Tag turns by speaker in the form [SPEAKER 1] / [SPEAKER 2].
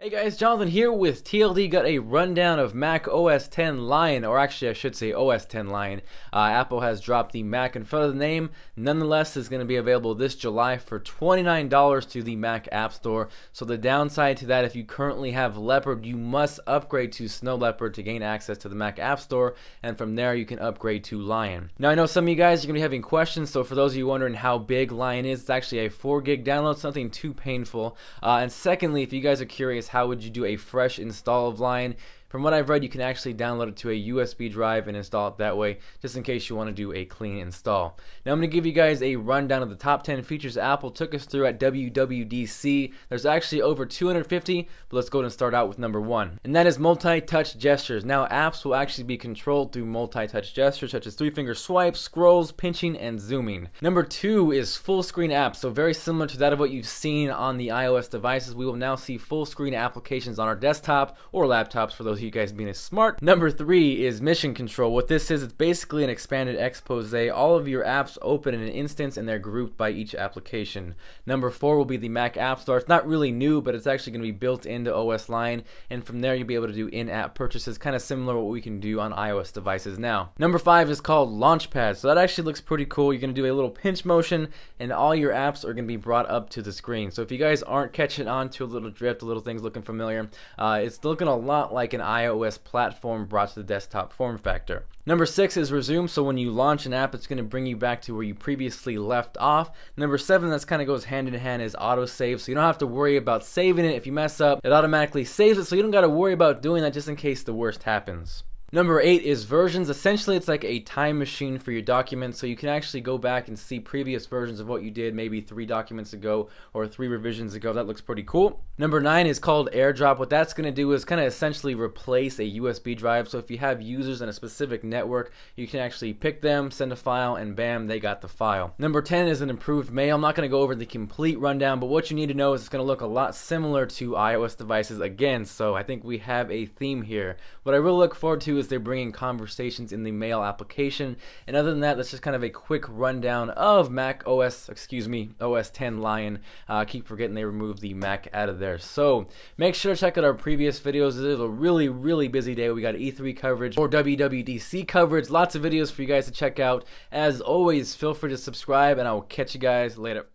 [SPEAKER 1] Hey guys, Jonathan here with TLD. Got a rundown of Mac OS 10 Lion, or actually I should say OS 10 Lion. Uh, Apple has dropped the Mac in front of the name. Nonetheless, is going to be available this July for $29 to the Mac App Store. So the downside to that, if you currently have Leopard, you must upgrade to Snow Leopard to gain access to the Mac App Store, and from there you can upgrade to Lion. Now I know some of you guys are going to be having questions, so for those of you wondering how big Lion is, it's actually a 4 gig download, something too painful. Uh, and secondly, if you guys are curious how would you do a fresh install of Lion? From what I've read, you can actually download it to a USB drive and install it that way, just in case you want to do a clean install. Now I'm going to give you guys a rundown of the top 10 features Apple took us through at WWDC. There's actually over 250, but let's go ahead and start out with number one. And that is multi-touch gestures. Now apps will actually be controlled through multi-touch gestures such as three-finger swipes, scrolls, pinching, and zooming. Number two is full screen apps. So very similar to that of what you've seen on the iOS devices, we will now see full screen applications on our desktop or laptops for those of you guys being as smart. Number three is mission control. What this is, it's basically an expanded expose. All of your apps open in an instance and they're grouped by each application. Number four will be the Mac App Store. It's not really new, but it's actually going to be built into OS Lion, and from there you'll be able to do in-app purchases, kind of similar to what we can do on iOS devices now. Number five is called Launchpad. So that actually looks pretty cool. You're going to do a little pinch motion, and all your apps are going to be brought up to the screen. So if you guys aren't catching on to a little drift, a little things looking familiar, uh, it's looking a lot like an iOS platform brought to the desktop form factor. Number six is resume. So when you launch an app, it's going to bring you back to where you previously left off. Number seven, that's kind of goes hand in hand, is autosave. So you don't have to worry about saving it. If you mess up, it automatically saves it. So you don't got to worry about doing that just in case the worst happens. Number eight is versions. Essentially, it's like a time machine for your documents, so you can actually go back and see previous versions of what you did maybe three documents ago or three revisions ago. That looks pretty cool. Number nine is called AirDrop. What that's going to do is kind of essentially replace a USB drive. So if you have users in a specific network, you can actually pick them, send a file, and bam, they got the file. Number 10 is an improved mail. I'm not going to go over the complete rundown, but what you need to know is it's going to look a lot similar to iOS devices again. So I think we have a theme here. What I really look forward to is they're bringing conversations in the mail application. And other than that, that's just kind of a quick rundown of Mac OS, excuse me, OS 10 Lion. Uh, keep forgetting they removed the Mac out of there. So make sure to check out our previous videos. It is a really, really busy day. We got E3 coverage or WWDC coverage. Lots of videos for you guys to check out. As always, feel free to subscribe, and I will catch you guys later.